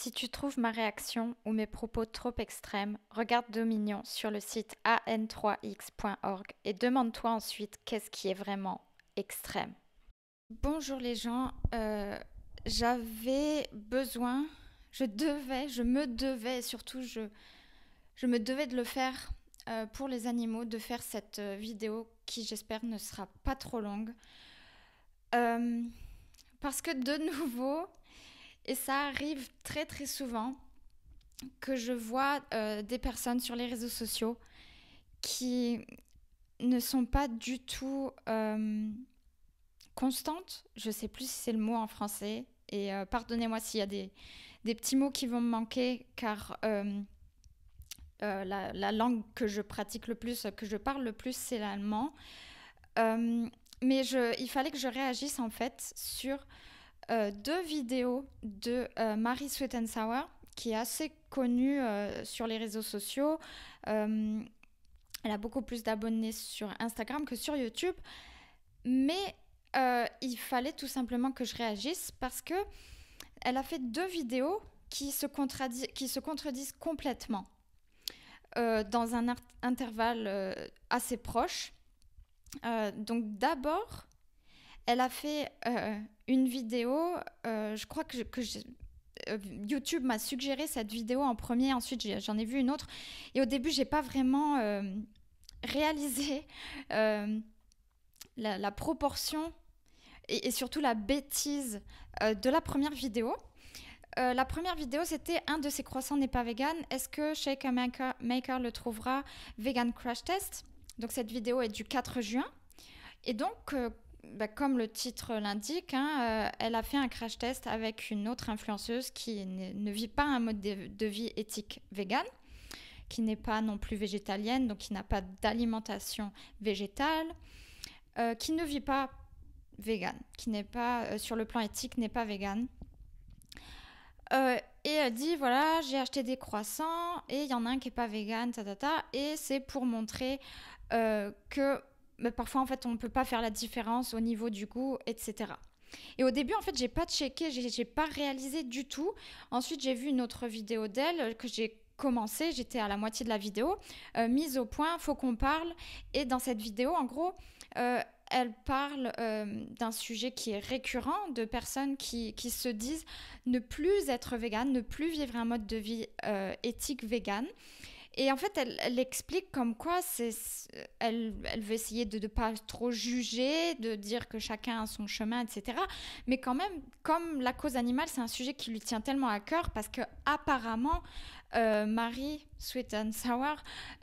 Si tu trouves ma réaction ou mes propos trop extrêmes, regarde Dominion sur le site an3x.org et demande-toi ensuite qu'est-ce qui est vraiment extrême. Bonjour les gens, euh, j'avais besoin, je devais, je me devais, et surtout je, me devais de le faire euh, pour les animaux, de faire cette euh, vidéo qui j'espère ne sera pas trop longue. parce que de nouveau, et ça arrive très très souvent que je vois euh, des personnes sur les réseaux sociaux qui ne sont pas du tout euh, constantes. Je ne sais plus si c'est le mot en français. Et euh, pardonnez-moi s'il y a des, petits mots qui vont me manquer, car la, la, langue que je pratique le plus, que je parle le plus, c'est l'allemand. mais il fallait que je réagisse en fait sur euh, deux vidéos de euh, Marie Sweet and Sour, qui est assez connue euh, sur les réseaux sociaux. elle a beaucoup plus d'abonnés sur Instagram que sur YouTube. Mais il fallait tout simplement que je réagisse parce que elle a fait deux vidéos qui se, qui se contredisent complètement dans un intervalle assez proche. donc d'abord, elle a fait euh, une vidéo, euh, je crois que, euh, YouTube m'a suggéré cette vidéo en premier, ensuite j'en ai, vu une autre. Et au début, j'ai pas vraiment réalisé la, proportion et, surtout la bêtise de la première vidéo. la première vidéo, c'était un de ces croissants n'est pas vegan. Est-ce que Shake Maker, Maker le trouvera? Vegan Crash Test Donc cette vidéo est du 4 juin. Et donc, bah, comme le titre l'indique, hein, euh, elle a fait un crash test avec une autre influenceuse qui ne, vit pas un mode de, vie éthique vegan, qui n'est pas non plus végétalienne, donc qui n'a pas d'alimentation végétale, euh, qui ne vit pas vegan, qui n'est pas euh, sur le plan éthique n'est pas vegan. et elle dit voilà, j'ai acheté des croissants et il y en a un qui est pas vegan, ta, ta, ta, et c'est pour montrer que mais parfois en fait on ne peut pas faire la différence au niveau du goût, etc. Et au début, en fait, j'ai pas checké, j'ai pas réalisé du tout. Ensuite, j'ai vu une autre vidéo d'elle que j'ai commencé, j'étais à la moitié de la vidéo, euh, mise au point, faut qu'on parle. Et dans cette vidéo, en gros, euh, elle parle euh, d'un sujet qui est récurrent, de personnes qui, qui, se disent ne plus être vegan, ne plus vivre un mode de vie éthique vegan. Et en fait, elle, explique comme quoi elle veut essayer de ne pas trop juger, de dire que chacun a son chemin, etc. Mais quand même, comme la cause animale, c'est un sujet qui lui tient tellement à cœur parce que apparemment, euh, Marie Sweet and Sour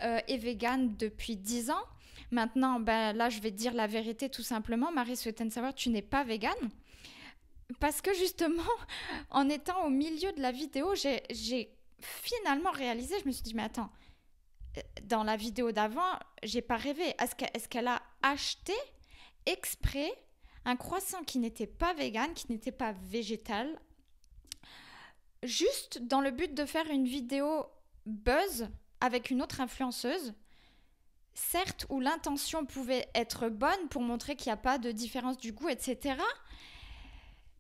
euh, est végane depuis 10 ans. Maintenant, ben, là, je vais dire la vérité tout simplement. Marie Sweet and Sour, tu n'es pas végane. Parce que justement, en étant au milieu de la vidéo, j'ai finalement réalisé, je me suis dit, mais attends, dans la vidéo d'avant, j'ai pas rêvé. Est-ce qu'elle a acheté exprès un croissant qui n'était pas vegan, qui n'était pas végétal, juste dans le but de faire une vidéo buzz avec une autre influenceuse? Certes où l'intention pouvait être bonne pour montrer qu'il n'y a pas de différence du goût, etc.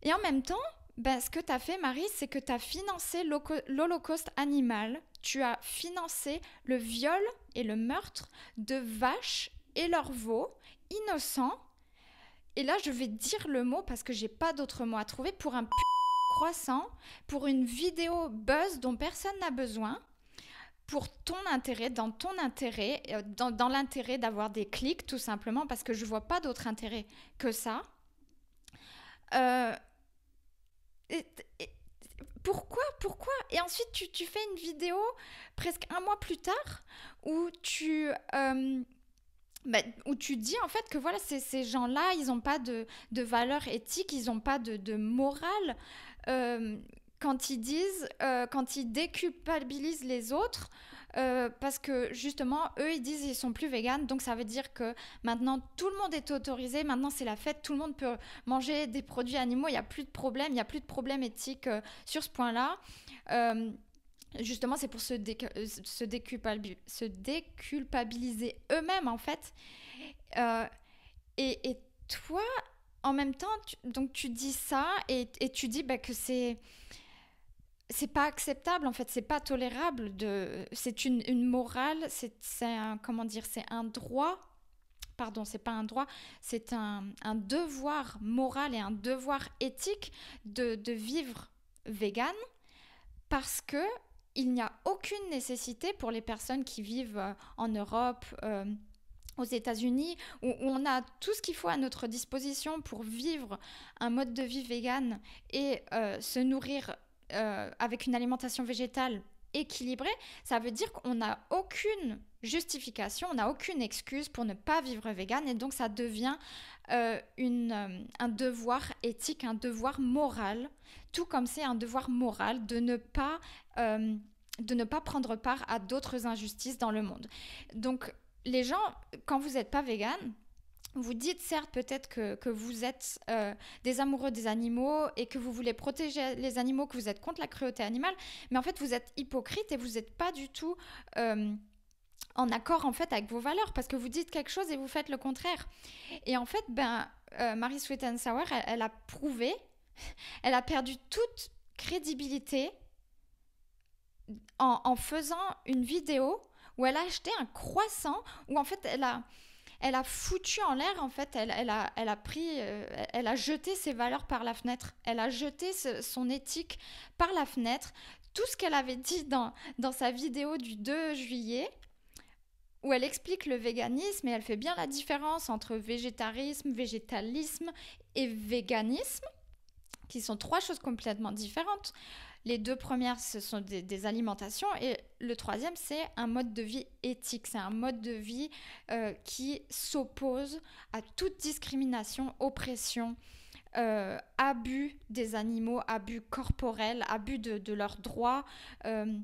Et en même temps, ben, ce que tu as fait, Marie, c'est que tu as financé l'Holocauste animal tu as financé le viol et le meurtre de vaches et leurs veaux innocents. Et là, je vais dire le mot parce que j'ai pas d'autre mot à trouver pour un croissant, pour une vidéo buzz dont personne n'a besoin, pour ton intérêt, dans ton intérêt, euh, dans, l'intérêt d'avoir des clics tout simplement parce que je vois pas d'autre intérêt que ça. Euh, pourquoi Pourquoi Et ensuite, tu, fais une vidéo presque un mois plus tard où tu, euh, bah, où tu dis en fait que voilà, ces gens-là, ils n'ont pas de, de valeur éthique, ils n'ont pas de, de morale. Euh, quand ils disent, euh, quand ils déculpabilisent les autres, euh, parce que justement, eux, ils disent ils sont plus véganes, donc ça veut dire que maintenant tout le monde est autorisé, maintenant c'est la fête, tout le monde peut manger des produits animaux, il n'y a plus de problème, il n'y a plus de problème éthique euh, sur ce point-là. Euh, justement, c'est pour se, se, déculpabiliser eux-mêmes, en fait. Et, toi, en même temps, tu, donc tu dis ça et, tu dis bah, que c'est c'est pas acceptable en fait c'est pas tolérable de c'est une, une morale c'est un comment dire c'est un droit pardon c'est pas un droit c'est un, un, devoir moral et un devoir éthique de, de vivre vegan parce que il n'y a aucune nécessité pour les personnes qui vivent euh, en Europe euh, aux États-Unis, où, on a tout ce qu'il faut à notre disposition pour vivre un mode de vie vegan et euh, se nourrir euh, avec une alimentation végétale équilibrée, ça veut dire qu'on n'a aucune justification, on n'a aucune excuse pour ne pas vivre vegan et donc ça devient euh, une, un devoir éthique, un devoir moral, tout comme c'est un devoir moral de ne pas de ne pas prendre part à d'autres injustices dans le monde. Donc les gens, quand vous n'êtes pas vegan, vous dites certes peut-être que, vous êtes euh, des amoureux des animaux et que vous voulez protéger les animaux, que vous êtes contre la cruauté animale, mais en fait vous êtes hypocrite et vous n'êtes pas du tout euh, en accord en fait avec vos valeurs parce que vous dites quelque chose et vous faites le contraire. Et en fait, ben, euh, Marie Sweet and Sour, elle, a prouvé, elle a perdu toute crédibilité en faisant une vidéo où elle a acheté un croissant, où en fait elle a, elle a foutu en l'air, en fait, elle, a, elle a pris, euh, elle a jeté ses valeurs par la fenêtre, elle a jeté son éthique par la fenêtre. Tout ce qu'elle avait dit dans, dans sa vidéo du 2 juillet, où elle explique le véganisme et elle fait bien la différence entre végétarisme, végétalisme et véganisme, qui sont trois choses complètement différentes. Les deux premières, ce sont des, alimentations et le troisième, c'est un mode de vie éthique. C'est un mode de vie euh, qui s'oppose à toute discrimination, oppression, euh, abus des animaux, abus corporels, abus de, leurs droits. Euh,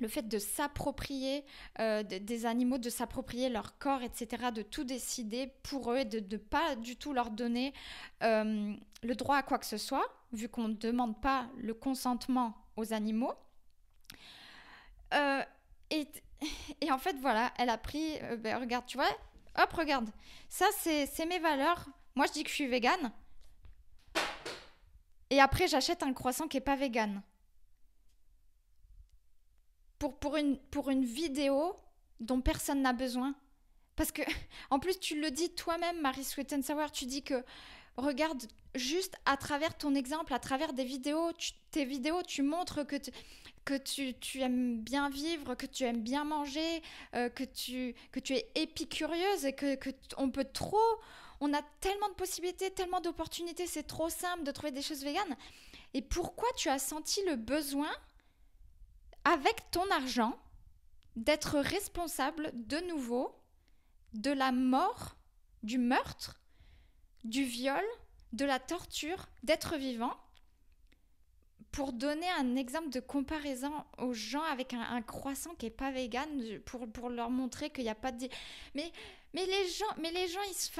le fait de s'approprier des animaux, de s'approprier leur corps, etc., de tout décider pour eux et de ne pas du tout leur donner le droit à quoi que ce soit vu qu'on ne demande pas le consentement aux animaux. Euh, et, et, en fait, voilà, elle a pris, euh, ben, regarde, tu vois, hop, regarde, ça c'est mes valeurs. Moi, je dis que je suis végane. Et après, j'achète un croissant qui n'est pas végane. Pour, pour, une, pour une vidéo dont personne n'a besoin. Parce que, en plus, tu le dis toi-même, Marie Sweet Sour, tu dis que regarde juste à travers ton exemple, à travers des vidéos, tes vidéos, tu montres que, que tu, aimes bien vivre, que tu aimes bien manger, euh, que, tu, que tu es épicurieuse et que, que on peut trop... On a tellement de possibilités, tellement d'opportunités, c'est trop simple de trouver des choses véganes. Et pourquoi tu as senti le besoin, avec ton argent, d'être responsable de nouveau de la mort, du meurtre du viol, de la torture, d'être vivant, pour donner un exemple de comparaison aux gens avec un, croissant qui est pas vegan, pour, pour leur montrer qu'il n'y a pas de... Mais, mais les gens, mais les gens, ils se...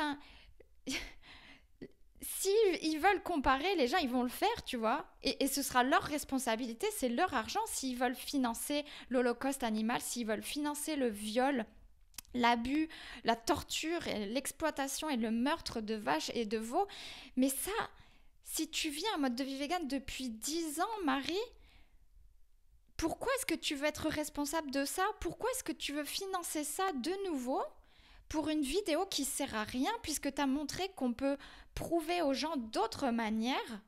S'ils ils veulent comparer, les gens, ils vont le faire, tu vois. Et, et ce sera leur responsabilité, c'est leur argent. S'ils veulent financer l'Holocauste animal, s'ils veulent financer le viol, l'abus, la torture, l'exploitation et le meurtre de vaches et de veaux. Mais ça, si tu vis un mode de vie vegan depuis 10 ans, Marie, pourquoi est-ce que tu veux être responsable de ça? Pourquoi est-ce que tu veux financer ça de nouveau pour une vidéo qui sert à rien puisque tu as montré qu'on peut prouver aux gens d'autres manières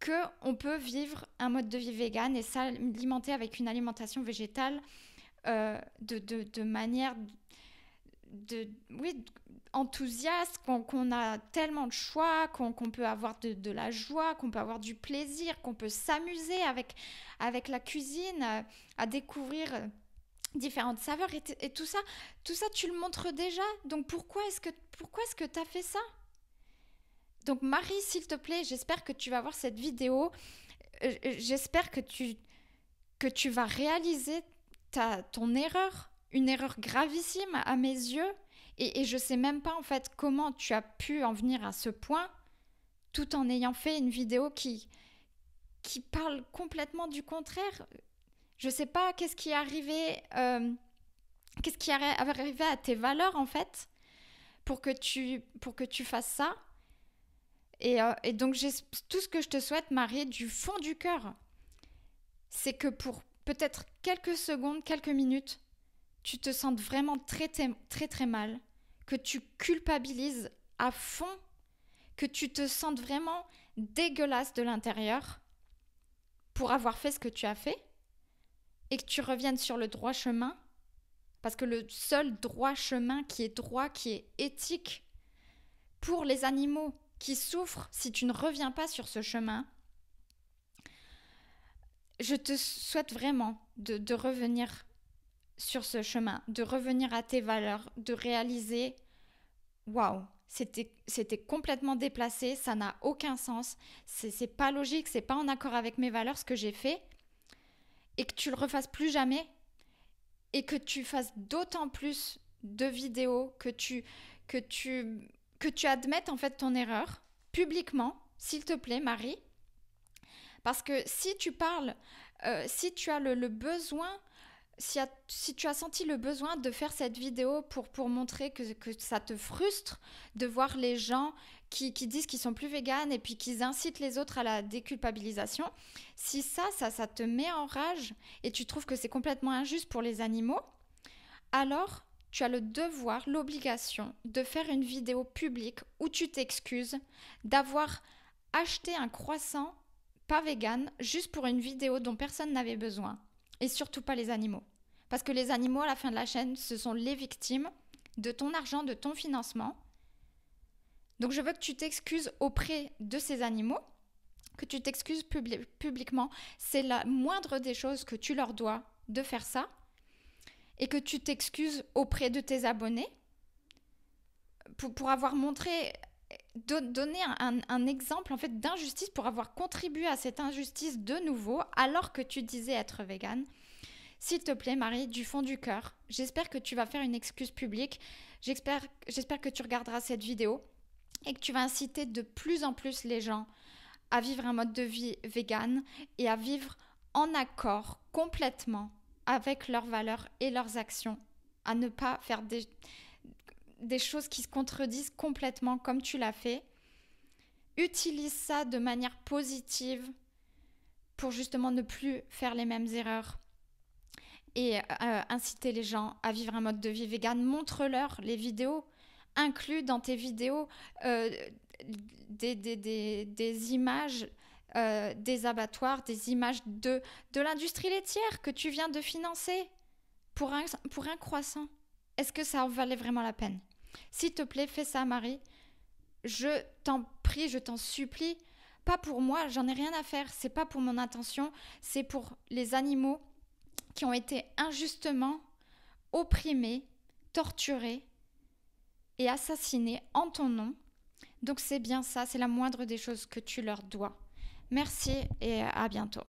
que on peut vivre un mode de vie vegan et s'alimenter avec une alimentation végétale euh, de, de, de, manière de, oui, enthousiaste, qu'on a tellement de choix, qu'on peut avoir de, la joie, qu'on peut avoir du plaisir, qu'on peut s'amuser avec, avec la cuisine, euh, à, découvrir euh, différentes saveurs et, tout ça, tout ça tu le montres déjà. Donc pourquoi est-ce que pourquoi est-ce que tu as fait ça? Donc Marie, s'il te plaît, j'espère que tu vas voir cette vidéo. Euh, j'espère que tu que tu vas réaliser ta, ton erreur une erreur gravissime à mes yeux. Et, et je sais même pas en fait comment tu as pu en venir à ce point tout en ayant fait une vidéo qui, qui parle complètement du contraire. Je sais pas qu'est-ce qui est arrivé, euh, qu'est-ce qui arrivé à tes valeurs en fait pour que tu, pour que tu fasses ça. Et, euh, et donc tout ce que je te souhaite, Marie, du fond du cœur, c'est que pour peut-être quelques secondes, quelques minutes, tu te sens vraiment très, très, très mal, que tu culpabilises à fond, que tu te sens vraiment dégueulasse de l'intérieur pour avoir fait ce que tu as fait et que tu reviennes sur le droit chemin, parce que le seul droit chemin qui est droit, qui est éthique pour les animaux qui souffrent si tu ne reviens pas sur ce chemin, je te souhaite vraiment de, revenir sur ce chemin, de revenir à tes valeurs, de réaliser, waouh, c'était complètement déplacé, ça n'a aucun sens, c'est pas logique, c'est pas en accord avec mes valeurs ce que j'ai fait, et que tu le refasses plus jamais, et que tu fasses d'autant plus de vidéos, que tu, que tu, que tu admettes en fait ton erreur publiquement, s'il te plaît, Marie, parce que si tu parles, euh, si tu as le, besoin, si, tu as senti le besoin de faire cette vidéo pour, pour montrer que, ça te frustre de voir les gens qui, disent qu'ils sont plus véganes et puis qu'ils incitent les autres à la déculpabilisation, si ça, ça, ça te met en rage et tu trouves que c'est complètement injuste pour les animaux, alors tu as le devoir, l'obligation de faire une vidéo publique où tu t'excuses d'avoir acheté un croissant pas vegan, juste pour une vidéo dont personne n'avait besoin. Et surtout pas les animaux. Parce que les animaux, à la fin de la chaîne, ce sont les victimes de ton argent, de ton financement. Donc je veux que tu t'excuses auprès de ces animaux, que tu t'excuses publiquement. C'est la moindre des choses que tu leur dois de faire ça. Et que tu t'excuses auprès de tes abonnés pour, avoir montré donner un, exemple en fait d'injustice pour avoir contribué à cette injustice de nouveau alors que tu disais être végane. S'il te plaît, Marie, du fond du cœur, j'espère que tu vas faire une excuse publique. J'espère, que tu regarderas cette vidéo et que tu vas inciter de plus en plus les gens à vivre un mode de vie végane et à vivre en accord complètement avec leurs valeurs et leurs actions, à ne pas faire des, des choses qui se contredisent complètement comme tu l'as fait. Utilise ça de manière positive pour justement ne plus faire les mêmes erreurs et euh, inciter les gens à vivre un mode de vie vegan. Montre-leur les vidéos. Inclus dans tes vidéos euh, des, images euh, des abattoirs, des images de, de l'industrie laitière que tu viens de financer pour un, pour un croissant. Est-ce que ça en valait vraiment la peine? S'il te plaît, fais ça, Marie. Je t'en prie, je t'en supplie. Pas pour moi, j'en ai rien à faire. C'est pas pour mon intention. C'est pour les animaux qui ont été injustement opprimés, torturés et assassinés en ton nom. Donc c'est bien ça, c'est la moindre des choses que tu leur dois. Merci et à bientôt.